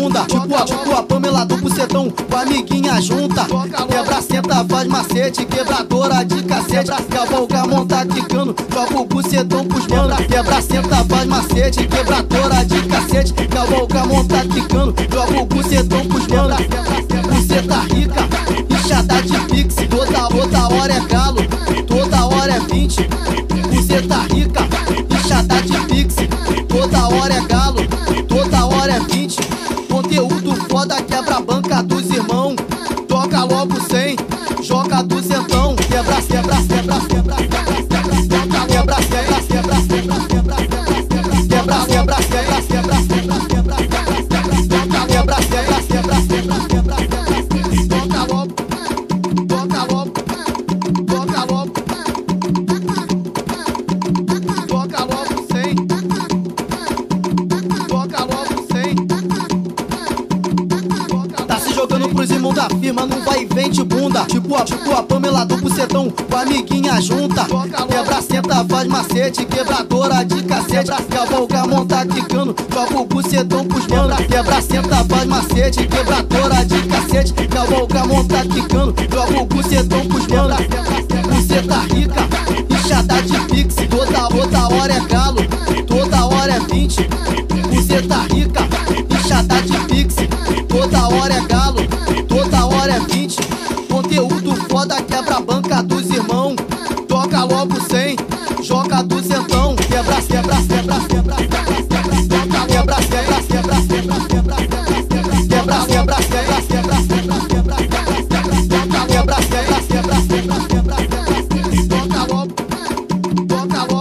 junta. Tipo a, tipo a Pamela do bucetão com a amiguinha junta. Quebra, senta, faz macete, quebradora de cacete. Cavalga, monta, quicando, joga o bucetão pros mano. Quebra, senta, faz macete, quebradora de cacete. Cavalga, monta, quicando, joga o bucetão pros mano. Buceta rica, inchada de pix. Toda, toda hora é galo, toda hora é 20. Buceta rica, inchada de pix. Toda hora é galo, banca dos jogando pros irmãos da firma, não vai e vem de bunda. Tipo a, tipo a Pamela do bucetão com a amiguinha junta. Quebra, senta, faz macete, quebradora de cacete. Cavalga, monta, quicando, joga o bucetão pros mano. Quebra, senta, faz macete, quebradora de cacete. Cavalga, monta, quicando, joga o bucetão pros mano. Buceta rica, inchada de pix. Toda, toda hora é galo, toda hora é 20. Buceta rica, inchada de pix. Toda hora é galo, 120. Conteúdo foda, quebra a banca dos irmão. Toca logo sem joga duzentão. Quebra, quebra, quebra, quebra. Quebra, quebra, quebra, quebra. Quebra, quebra, quebra, quebra. Quebra, quebra, quebra, quebra. Toca logo, toca logo.